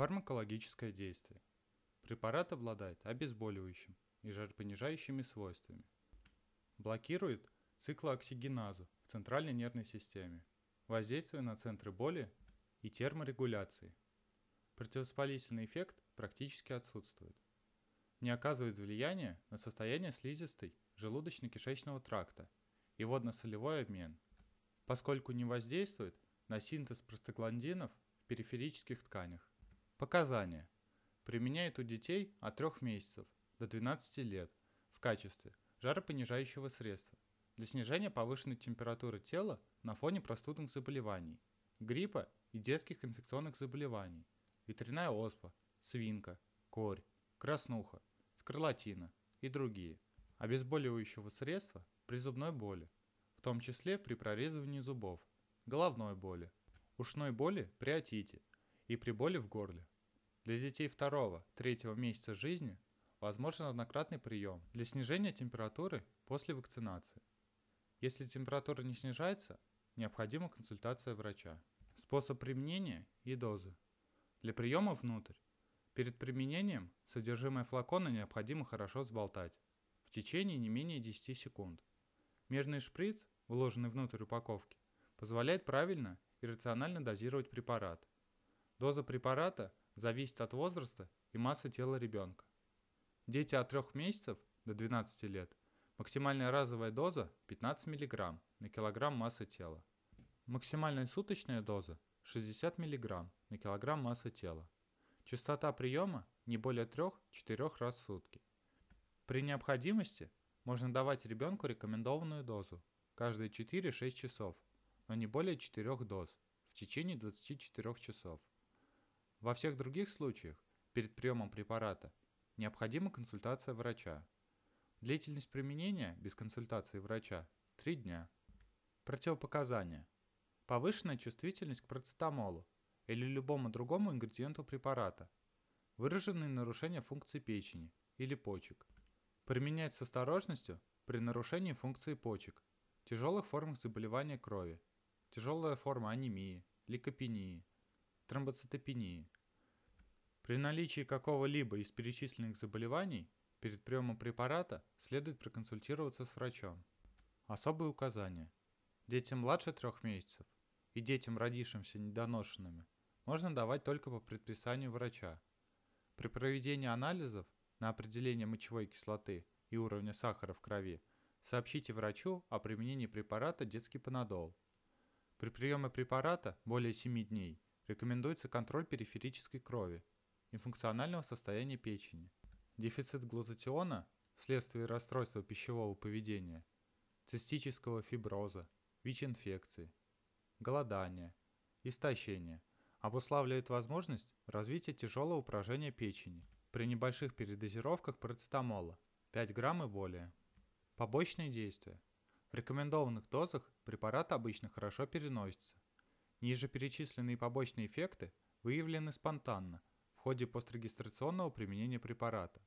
Фармакологическое действие. Препарат обладает обезболивающим и жаропонижающими свойствами. Блокирует циклооксигеназу в центральной нервной системе, воздействуя на центры боли и терморегуляции. Противовоспалительный эффект практически отсутствует. Не оказывает влияния на состояние слизистой желудочно-кишечного тракта и водно-солевой обмен, поскольку не воздействует на синтез простагландинов в периферических тканях. Показания. Применяют у детей от 3 месяцев до 12 лет в качестве жаропонижающего средства для снижения повышенной температуры тела на фоне простудных заболеваний, гриппа и детских инфекционных заболеваний, ветряная оспа, свинка, корь, краснуха, скарлатина и другие – обезболивающего средства при зубной боли, в том числе при прорезывании зубов, головной боли, ушной боли при отите и при боли в горле. Для детей второго-третьего месяца жизни возможен однократный прием для снижения температуры после вакцинации. Если температура не снижается, необходима консультация врача. Способ применения и дозы. Для приема внутрь. Перед применением содержимое флакона необходимо хорошо взболтать в течение не менее 10 секунд. Межный шприц, вложенный внутрь упаковки, позволяет правильно и рационально дозировать препарат. Доза препарата зависит от возраста и массы тела ребенка. Дети от 3 месяцев до 12 лет максимальная разовая доза 15 мг на килограмм массы тела. Максимальная суточная доза 60 мг на килограмм массы тела. Частота приема не более 3-4 раз в сутки. При необходимости можно давать ребенку рекомендованную дозу каждые 4-6 часов, но не более 4 доз в течение 24 часов. Во всех других случаях перед приемом препарата необходима консультация врача. Длительность применения без консультации врача – 3 дня. Противопоказания. Повышенная чувствительность к процетамолу или любому другому ингредиенту препарата. Выраженные нарушения функции печени или почек – Применять с осторожностью при нарушении функции почек, тяжелых формах заболевания крови, тяжелая форма анемии, лейкопении, тромбоцитопении. При наличии какого-либо из перечисленных заболеваний перед приемом препарата следует проконсультироваться с врачом. Особые указания. Детям младше трех месяцев и детям, родившимся недоношенными, можно давать только по предписанию врача. При проведении анализов – на определение мочевой кислоты и уровня сахара в крови, сообщите врачу о применении препарата детский панадол. При приеме препарата более 7 дней рекомендуется контроль периферической крови и функционального состояния печени. Дефицит глутатиона вследствие расстройства пищевого поведения, цистического фиброза, ВИЧ-инфекции, голодания, истощения обуславливает возможность развития тяжелого поражения печени – при небольших передозировках парацетамола 5 грамм и более. Побочные действия. В рекомендованных дозах препарат обычно хорошо переносится. Ниже перечисленные побочные эффекты выявлены спонтанно в ходе пострегистрационного применения препарата.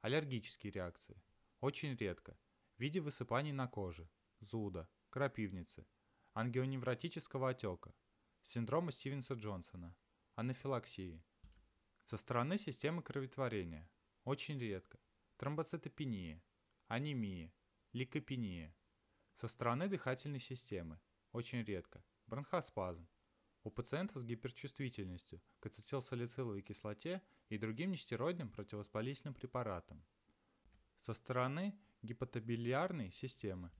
Аллергические реакции. Очень редко. В виде высыпаний на коже, зуда, крапивницы, ангионевротического отека, синдрома Стивенса-Джонсона, анафилаксии – со стороны системы кроветворения. Очень редко. Тромбоцитопения, анемия, лейкопения. Со стороны дыхательной системы. Очень редко. Бронхоспазм. У пациентов с гиперчувствительностью к ацетилсалициловой кислоте и другим нестероидным противовоспалительным препаратам. Со стороны гепатобилиарной системы.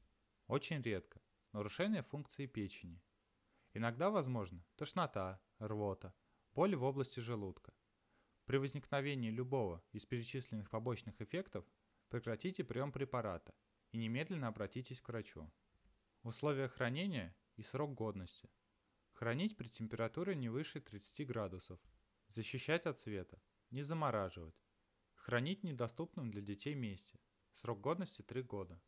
Очень редко. Нарушение функции печени. Иногда возможно тошнота, рвота, боли в области желудка. При возникновении любого из перечисленных побочных эффектов прекратите прием препарата и немедленно обратитесь к врачу. Условия хранения и срок годности. Хранить при температуре не выше 30 градусов. Защищать от света. Не замораживать. Хранить в недоступном для детей месте. Срок годности 3 года.